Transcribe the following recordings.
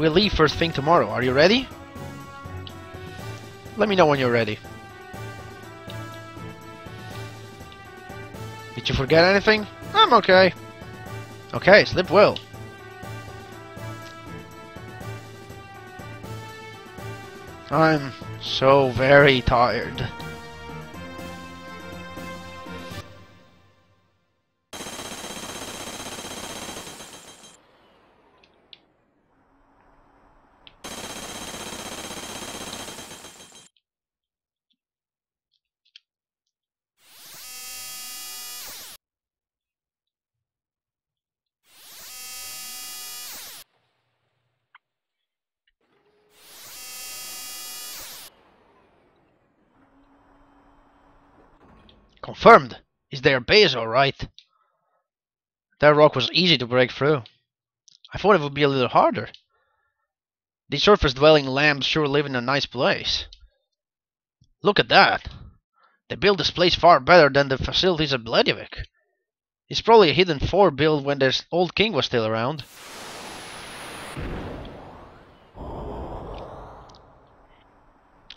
We'll leave first thing tomorrow. Are you ready? Let me know when you're ready. Did you forget anything? I'm okay. Okay, sleep well. I'm so very tired. Confirmed. Is their base alright? That rock was easy to break through. I thought it would be a little harder. These surface dwelling lambs sure live in a nice place. Look at that. They built this place far better than the facilities at Bledavik. It's probably a hidden fort built when their old king was still around.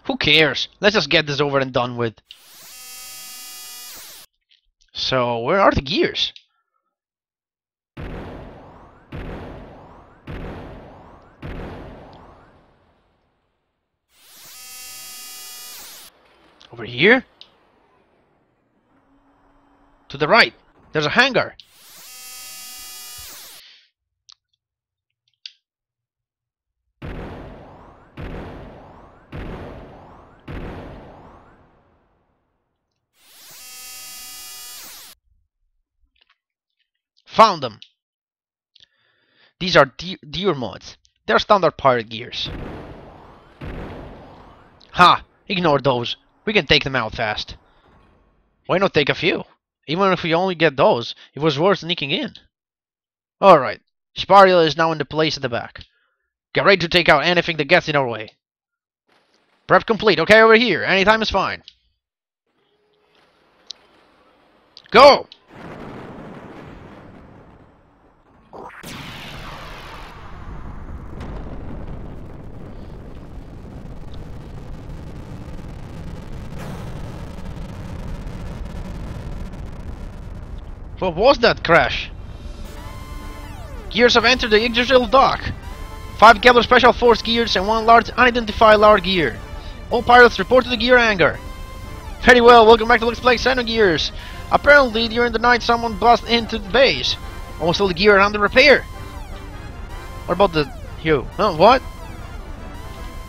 Who cares? Let's just get this over and done with. So, where are the gears? Over here? To the right. There's a hangar. Found them. These are de deer mods. They're standard pirate gears. Ha! Ignore those. We can take them out fast. Why not take a few? Even if we only get those, it was worth sneaking in. Alright. Spariel is now in the place at the back. Get ready to take out anything that gets in our way. Prep complete. Okay, over here. Anytime is fine. Go! What was that crash? Gears have entered the Yggdrasil dock. Five Gebler Special Force gears and one large unidentified large gear. All pilots report to the gear hangar. Very well, welcome back to Let's Play Xenogears. Apparently, during the night someone busted into the base. Almost all the gear are under repair. What about the... you? Huh, what?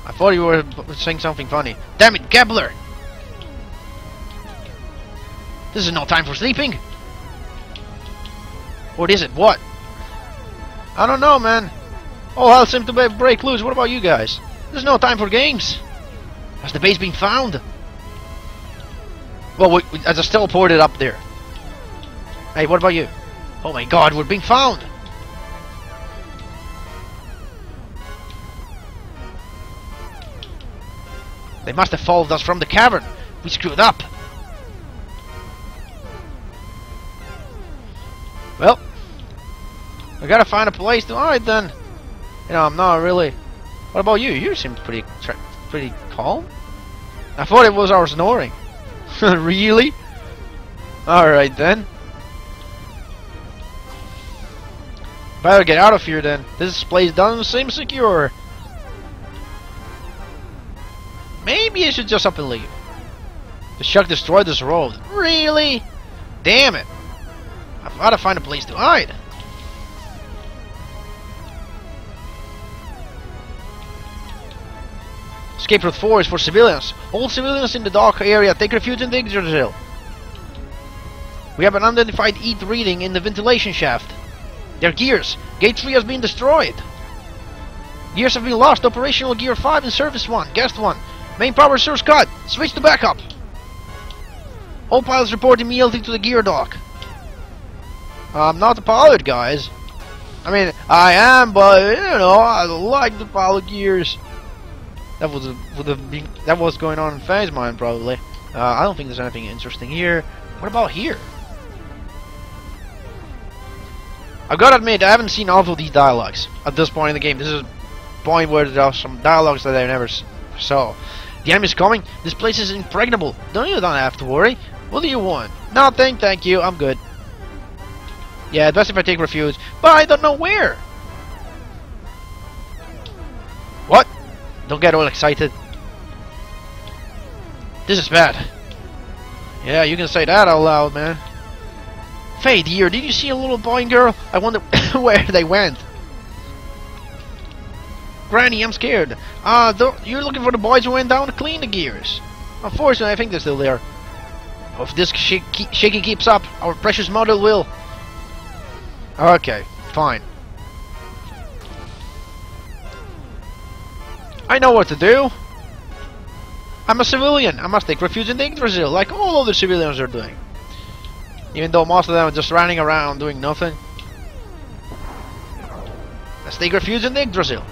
I thought you were saying something funny. Damn it, Kepler! This is no time for sleeping! What is it? What? I don't know, man. All hell seems to break loose. What about you guys? There's no time for games. Has the base been found? Well, we, we, I just teleported up there. Hey, what about you? Oh my god, we're being found! They must have followed us from the cavern. We screwed up. Well, I gotta find a place to hide then. You know, I'm not really. What about you? You seem pretty, pretty calm. I thought it was our snoring. really? Alright then. Better get out of here then. This place doesn't seem secure. Maybe I should just up and leave. The shark destroyed this road. Really? Damn it. I've got to find a place to hide. Escape Route 4 is for civilians. All civilians in the dark area take refuge in the exit Yggdrasil. We have an unidentified EAT reading in the ventilation shaft. Their gears. Gate 3 has been destroyed. Gears have been lost. Operational Gear 5 and Service 1. Guest 1. Main power source cut. Switch to backup. All pilots report immediately to the gear dock. I'm not a pilot, guys. I mean, I am, but you know, I like the pilot gears. That was that was going on in Fang's mind probably. Uh, I don't think there's anything interesting here. What about here? I've got to admit, I haven't seen all of these dialogues at this point in the game. This is a point where there are some dialogues that I never saw. The enemy's coming. This place is impregnable. Don't you don't have to worry. What do you want? Nothing, thank you. I'm good. Yeah, best if I take refuge, but I don't know where. What? Don't get all excited. This is bad. Yeah, you can say that out loud, man. Fei, dear, did you see a little boy and girl? I wonder where they went. Granny, I'm scared. Uh, you're looking for the boys who went down to clean the gears. Unfortunately, I think they're still there. If this sh shaking keeps up, our precious model will. Okay, fine. I know what to do. I'm a civilian. I must take refuge in the Yggdrasil, like all other civilians are doing. Even though most of them are just running around doing nothing. Let's take refuge in the Yggdrasil.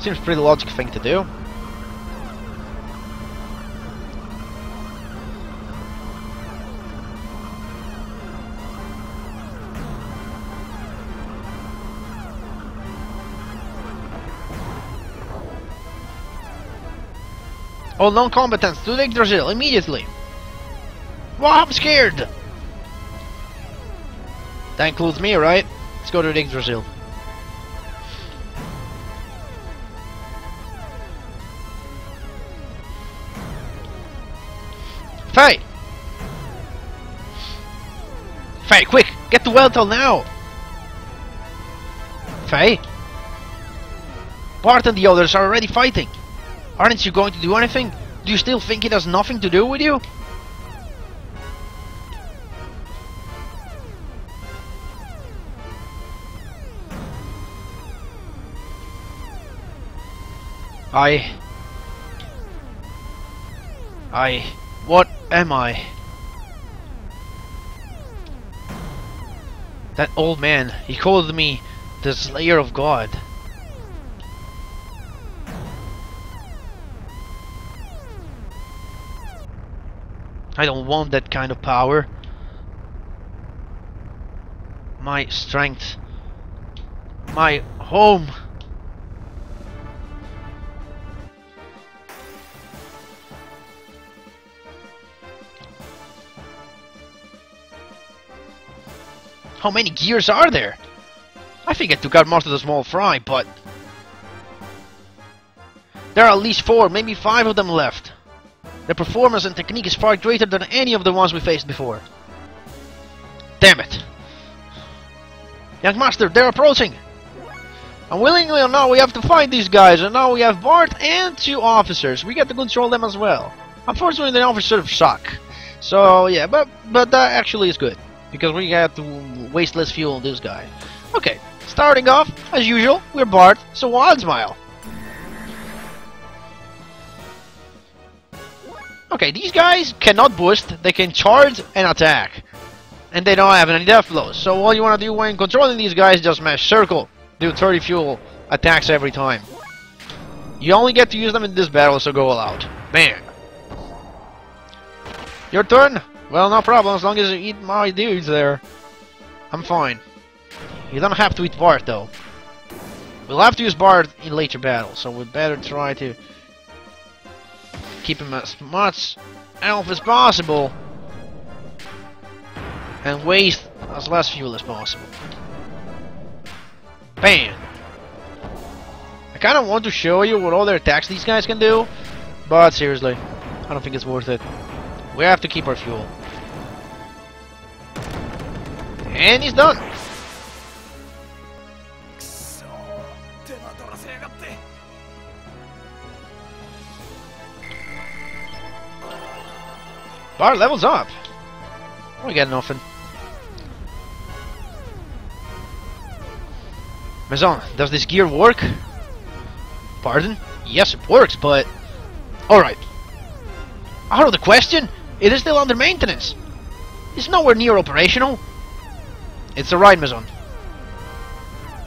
Seems pretty logical thing to do. All non-combatants to Yggdrasil immediately. Well, I'm scared. That includes me, right? Let's go to Yggdrasil. Fei! Fei, quick! Get to Weltall now! Fei? Bart and the others are already fighting. Aren't you going to do anything? Do you still think it has nothing to do with you? I... I... What am I? That old man, he called me the Slayer of God. I don't want that kind of power. My strength. My home. How many gears are there? I think I took out most of the small fry, but... There are at least four, maybe five of them left. Their performance and technique is far greater than any of the ones we faced before. Damn it! Young Master, they're approaching! Unwillingly or not, we have to fight these guys, and now we have Bart and two officers. We get to control them as well. Unfortunately, the officers suck. So, yeah, but but that actually is good. Because we have to waste less fuel on this guy. Okay, starting off, as usual, we're Bart, so Wild Okay, these guys cannot boost, they can charge and attack. And they don't have any death blows. So all you want to do when controlling these guys just mash circle. Do 30 fuel attacks every time. You only get to use them in this battle, so go all out. Bang! Your turn? Well, no problem, as long as you eat my dudes there. I'm fine. You don't have to eat Bart, though. We'll have to use Bart in later battles, so we better try to keep him as much health as possible and waste as less fuel as possible. Bam! I kind of want to show you what all their attacks these guys can do, but seriously, I don't think it's worth it. We have to keep our fuel. And he's done! Bar levels up! We got nothing. Maison, does this gear work? Pardon? Yes, it works, but... Alright. Out of the question! It is still under maintenance! It's nowhere near operational! It's a alright, Maison.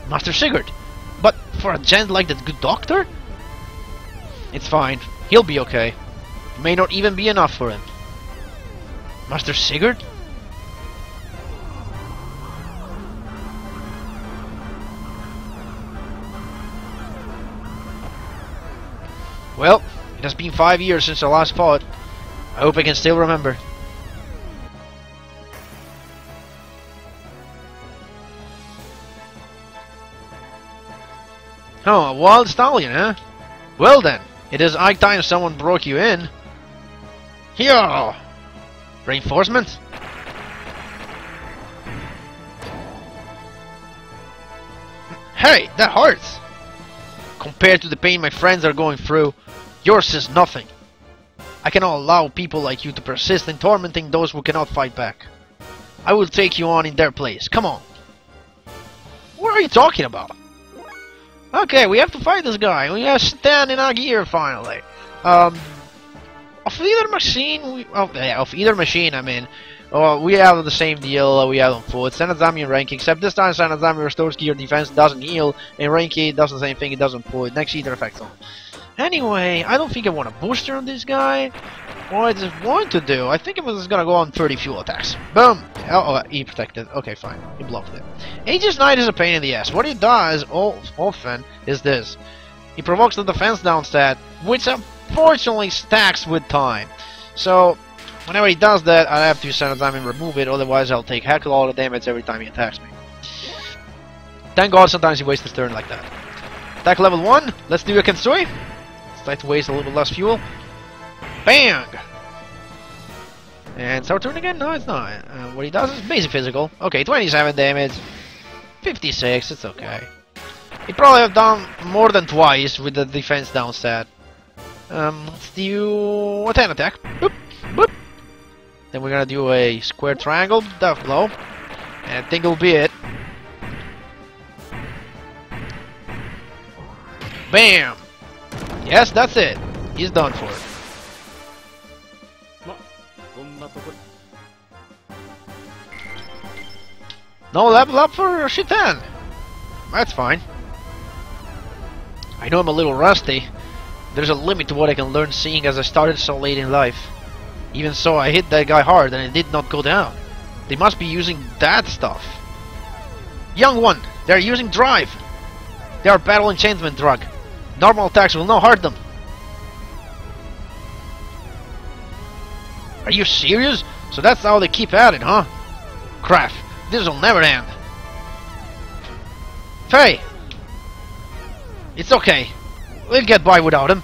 Master Sigurd! But for a gent like that good doctor? It's fine. He'll be okay. It may not even be enough for him. Master Sigurd? Well, it has been five years since I last fought. I hope I can still remember. Oh, a wild stallion, huh? Well then, it is high time someone broke you in. Here! Reinforcement? Hey, that hurts! Compared to the pain my friends are going through, yours is nothing. I cannot allow people like you to persist in tormenting those who cannot fight back. I will take you on in their place. Come on. What are you talking about? Okay, we have to fight this guy. We have Stan in our gear finally. Um, of either machine, we, oh, of either machine, I mean, uh, we have the same deal uh, we had on foot. Sanazami and Renki, except this time Sanazami restores gear defense, doesn't heal, and Renki does the same thing, it doesn't put next either effect on. Anyway, I don't think I want a booster on this guy. What I just want to do, I think I'm just gonna go on 30 fuel attacks. Boom! Oh, oh, he protected. Okay, fine. He blocked it. Aegis Knight is a pain in the ass. What he does often is this. He provokes the defense down stat, which unfortunately stacks with time. So, whenever he does that, I have to send time and remove it, otherwise I'll take heck of a lot of damage every time he attacks me. Thank god sometimes he wastes his turn like that. Attack level 1, let's do a Kensui. Let's waste a little bit less fuel. Bang! And it's our turn again? No, it's not. Uh, what he does is basic physical. Okay, 27 damage. 56, it's okay. He probably have done more than twice with the defense down stat. Um, let's do a 10 attack. Boop, boop. Then we're gonna do a square triangle, death blow. And I think it'll be it. Bam! Yes, that's it. He's done for. No level up for Shitan. That's fine. I know I'm a little rusty. There's a limit to what I can learn seeing as I started so late in life. Even so, I hit that guy hard and it did not go down. They must be using that stuff. Young one, they're using drive. They are battle enchantment drug. Normal attacks will not hurt them. Are you serious? So that's how they keep at it, huh? Crap, this'll never end. Fei! It's okay. We'll get by without him.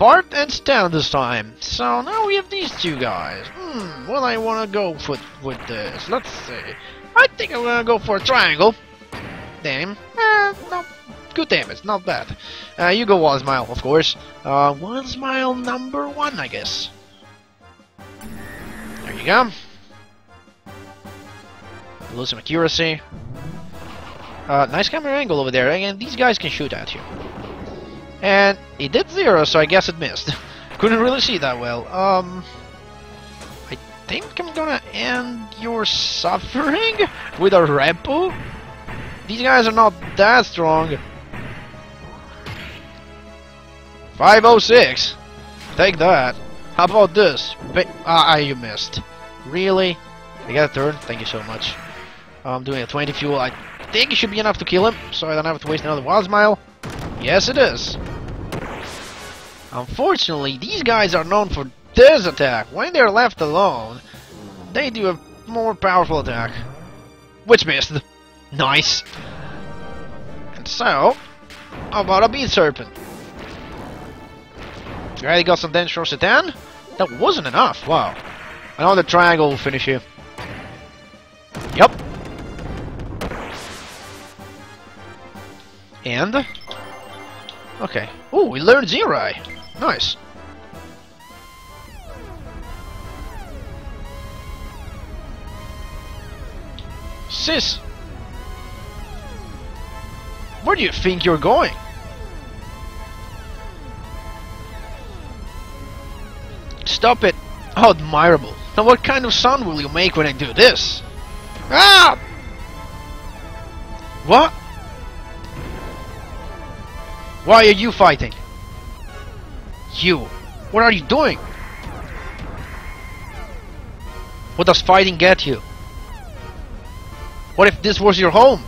Bart and Stan this time. So now we have these two guys. Hmm, what I want to go for with this? Let's see. I think I'm gonna go for a triangle. Damn. Eh, no, good damage, not bad. Uh, you go Wild Smile, of course. Uh, Wild Smile number one, I guess. There you go. Lose some accuracy. Uh, nice camera angle over there. Again, these guys can shoot at you. And it did zero, so I guess it missed. Couldn't really see that well. Um, I think I'm gonna end your suffering with a Repo. These guys are not that strong. 506. Take that. How about this? Ba ah, you missed. Really? I got a turn. Thank you so much. I'm doing a 20 fuel. I think it should be enough to kill him, so I don't have to waste another Wild Smile. Yes, it is. Unfortunately, these guys are known for this attack. When they're left alone, they do a more powerful attack. Which missed. Nice. And so, how about a Bead Serpent? Already got some damage from Satan. That wasn't enough, wow. Another triangle will finish you. Yup. And? Okay. Oh, we learned Zerai. Nice. Sis! Where do you think you're going? Stop it! How admirable. Now what kind of sound will you make when I do this? Ah! What? Why are you fighting? You! What are you doing? What does fighting get you? What if this was your home?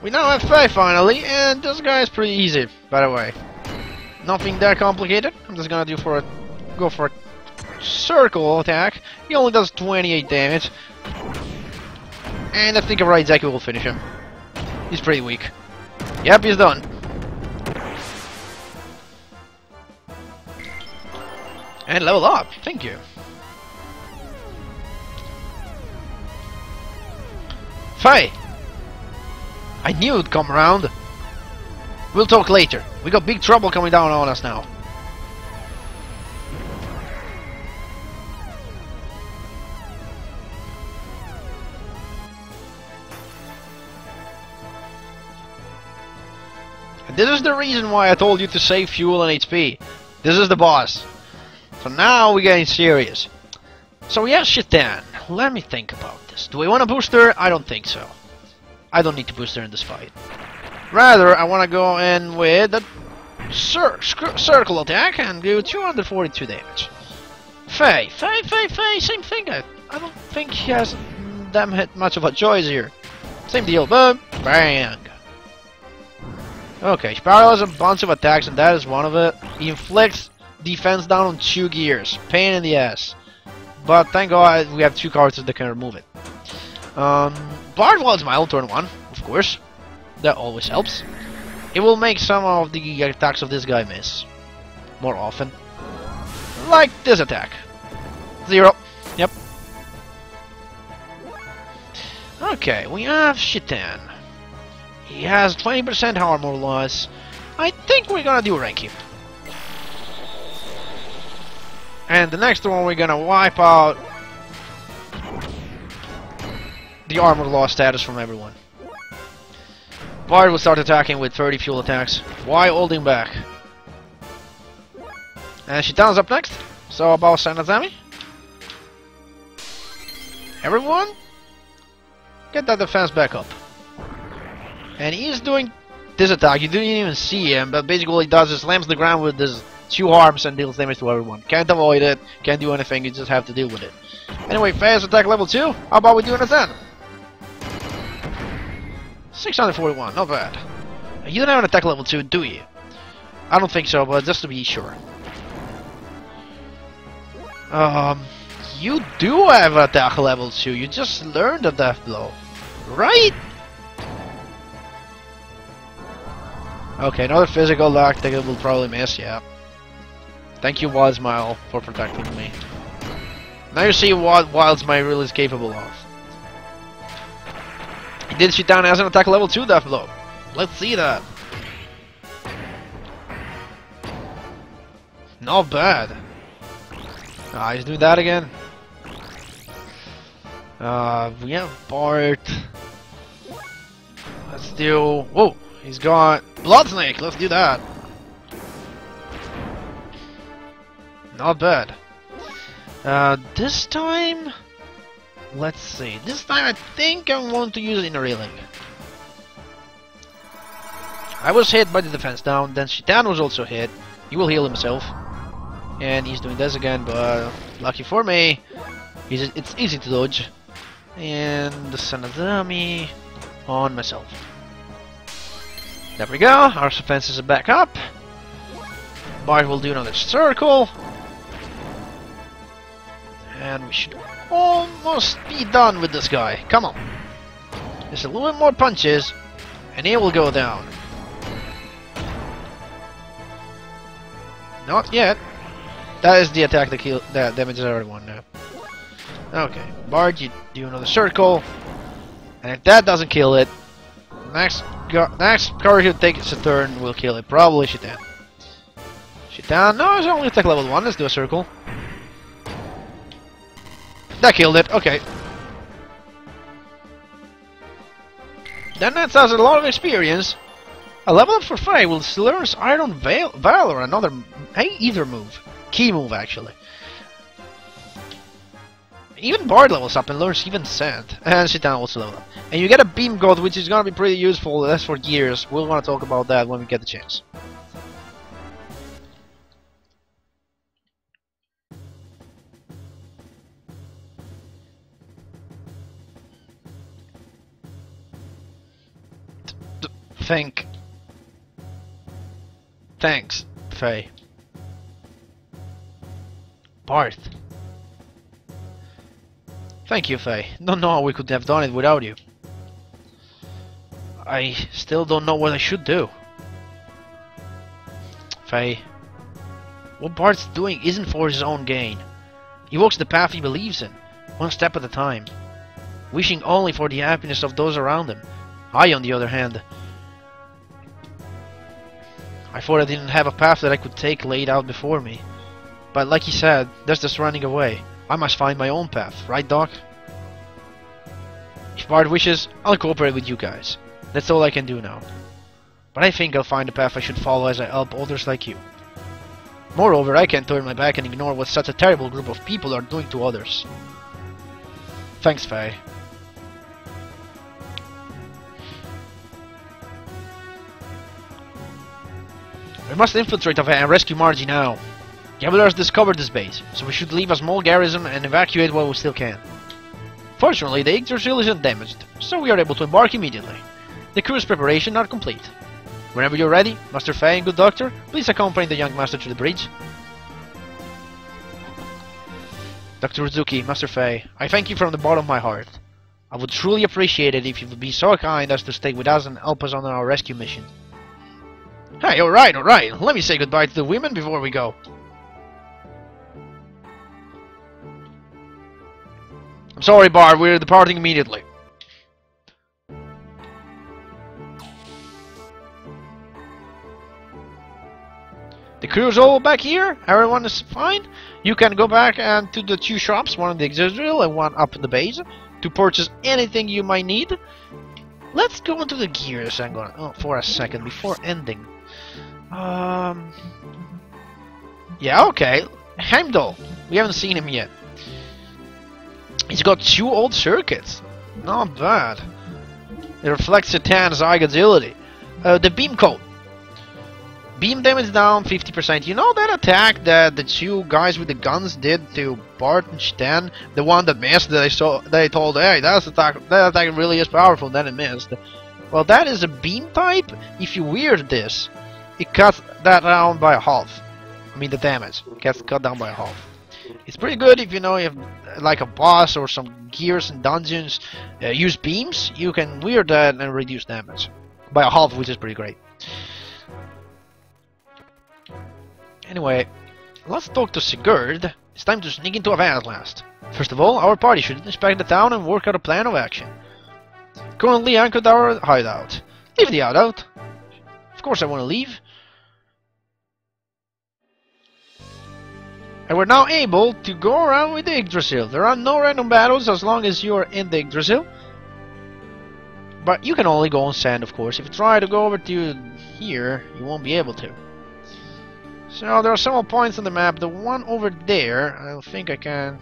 We now have Fei finally, and this guy is pretty easy, by the way. Nothing that complicated. I'm just gonna do for a go for a circle attack. He only does 28 damage. And I think a right Zeki will finish him. He's pretty weak. Yep, he's done. And level up, thank you. Fei! I knew it'd come around. We'll talk later. We got big trouble coming down on us now. This is the reason why I told you to save fuel and HP. This is the boss. So now we're getting serious. So yeah, Shitan, let me think about this. Do we want a booster? I don't think so. I don't need to booster in this fight. Rather, I want to go in with a cir circle attack and do 242 damage. Fei, Fei, Fei, Fei, same thing. I, I don't think he has that much of a choice here. Same deal, boom, bang. Okay, Sparrow has a bunch of attacks and that is one of it. He inflicts defense down on two gears. Pain in the ass. But thank god we have two cards that can remove it. Um, Bart was my own turn one, of course. That always helps. It will make some of the attacks of this guy miss. More often. Like this attack. Zero. Yep. Okay, we have Shitan. He has 20% armor loss. I think we're gonna do rank him. And the next one we're gonna wipe out the armor loss status from everyone. Bart will start attacking with 30 fuel attacks. Why holding back? And Shitan's up next. So about Sanazami. Everyone, get that defense back up. And he's doing this attack. You didn't even see him, but basically what he does is slams the ground with his two arms and deals damage to everyone. Can't avoid it, can't do anything, you just have to deal with it. Anyway, fast attack level 2. How about we do it then? 641, not bad. You don't have an attack level 2, do you? I don't think so, but just to be sure. Um, you do have attack level 2, you just learned a death blow. Right? Okay, another physical lock that will probably miss, yeah. Thank you, Wild Smile, for protecting me. Now you see what Wild Smile really is capable of. He did shoot down as an attack level 2 death blow. Let's see that. Not bad. Ah, he's doing that again. Uh, we have Bart. Let's do... Whoa! He's got Blood Snake. Let's do that. Not bad. Uh, this time... Let's see. This time I think I want to use Inner Healing. I was hit by the defense down, then Shitan was also hit. He will heal himself. And he's doing this again, but lucky for me, it's easy to dodge. And the Sanadami on myself. There we go, our defenses are back up. Bart will do another circle. And we should almost be done with this guy. Come on. Just a little bit more punches, and he will go down. Not yet. That is the attack that, kill that damages everyone now. Okay, Bart, you do another circle, and if that doesn't kill it, next next card who takes a turn will kill it. Probably Shitan. Shitan, no, it's only attack level 1, let's do a circle. That killed it, okay. Then that has a lot of experience. A level up for Fei will learn Iron Veil Valor, another hey, either move. Key move actually even Bart levels up and learns even Sand. And Shitan also levels up. And you get a Beam God, which is gonna be pretty useful, uh, that's for gears. We'll wanna talk about that when we get the chance. Think. Thanks, Fei. Barth. Thank you, Fei. Don't know how we could have done it without you. I still don't know what I should do. Fei. What Bart's doing isn't for his own gain. He walks the path he believes in, one step at a time, wishing only for the happiness of those around him. I, on the other hand, I thought I didn't have a path that I could take laid out before me. But like he said, that's just running away. I must find my own path, right Doc? If Bart wishes, I'll cooperate with you guys. That's all I can do now. But I think I'll find the path I should follow as I help others like you. Moreover, I can't turn my back and ignore what such a terrible group of people are doing to others. Thanks, Fei. We must infiltrate and rescue Margie now. Gebler has discovered this base, so we should leave a small garrison and evacuate while we still can. Fortunately, the Yggdrasil isn't damaged, so we are able to embark immediately. The crew's preparations are complete. Whenever you're ready, Master Fei and Good Doctor, please accompany the young master to the bridge. Dr. Uzuki, Master Fei, I thank you from the bottom of my heart. I would truly appreciate it if you would be so kind as to stay with us and help us on our rescue mission. Hey, alright, alright. Let me say goodbye to the women before we go. I'm sorry, Bart. We're departing immediately. The crew's all back here. Everyone is fine. You can go back and to the two shops, one in the Yggdrasil and one up in the base, to purchase anything you might need. Let's go into the gears. I'm going oh, for a second before ending. Um. Yeah, okay. Heimdall. We haven't seen him yet. He's got two old circuits. Not bad. It reflects Citan's high agility. Uh, the beam coat. Beam damage down 50%. You know that attack that the two guys with the guns did to Bart and Citan? The one that missed that I saw they told, hey, that's attack that attack really is powerful, then it missed. Well that is a beam type. If you weird this, it cuts that down by half. I mean the damage gets cut down by half. It's pretty good if you know if like a boss or some gears and dungeons uh, use beams, you can wear that and reduce damage by a half, which is pretty great. Anyway, let's talk to Sigurd. It's time to sneak into Havana at last. First of all, our party should inspect the town and work out a plan of action. Currently anchored our hideout. Leave the hideout. Of course I want to leave. And we're now able to go around with the Yggdrasil. There are no random battles as long as you're in the Yggdrasil. But you can only go on sand, of course. If you try to go over to here, you won't be able to. So there are several points on the map. The one over there, I think I can...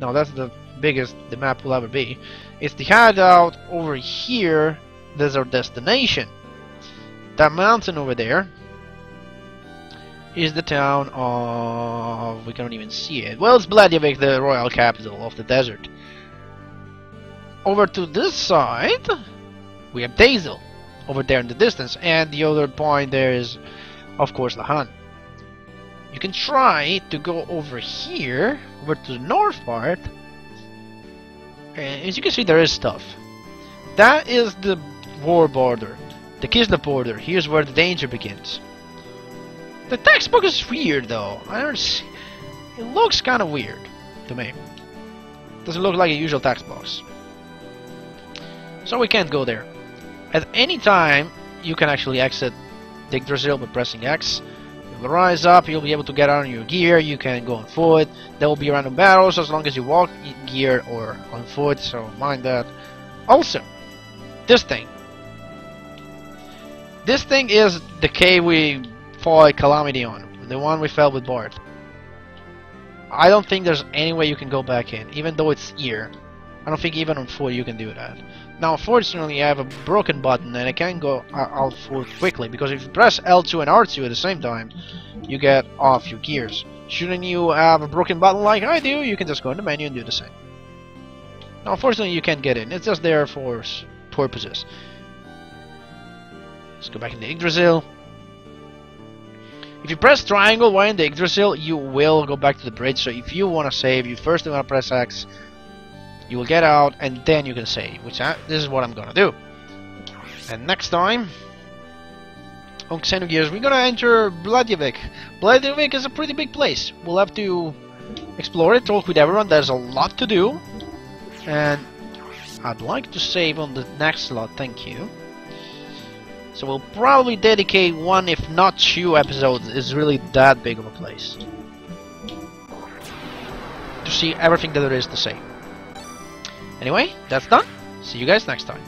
No, that's the biggest the map will ever be. It's the hideout over here. There's our destination. That mountain over there is the town of... we can't even see it. Well, it's Bledavik, the royal capital of the desert. Over to this side, we have Dazil, over there in the distance, and the other point there is, of course, Lahan. You can try to go over here, over to the north part, and as you can see there is stuff. That is the war border, the Kislev border, here's where the danger begins. The textbook is weird though. I don't see, it looks kind of weird to me. Doesn't look like a usual text box. So we can't go there. At any time, you can actually exit Yggdrasil by pressing X. You'll rise up, you'll be able to get out on your gear, you can go on foot. There will be random battles as long as you walk in gear or on foot, so mind that. Also, this thing. This thing is the cave we fought Calamity on, the one we fell with Bart. I don't think there's any way you can go back in, even though it's here. I don't think even on foot you can do that. Now, unfortunately, I have a broken button and I can't go out foot quickly because if you press L2 and R2 at the same time, you get off your gears. Shouldn't you have a broken button like I do, you can just go in the menu and do the same. Now, unfortunately, you can't get in. It's just there for purposes. Let's go back into Yggdrasil. If you press triangle while in the Yggdrasil, you will go back to the bridge. So if you want to save, you first want to press X. You will get out, and then you can save. Which I, this is what I'm gonna do. And next time, on Xenogears, we're gonna enter Bledavik. Bledavik is a pretty big place. We'll have to explore it, talk with everyone. There's a lot to do, and I'd like to save on the next slot. Thank you. So we'll probably dedicate one, if not two episodes. It's really that big of a place. To see everything that there is to say. Anyway, that's done. See you guys next time.